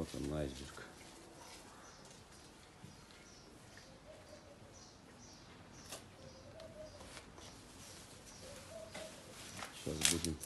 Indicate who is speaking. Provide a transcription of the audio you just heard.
Speaker 1: Вот он, айсберг. Сейчас будем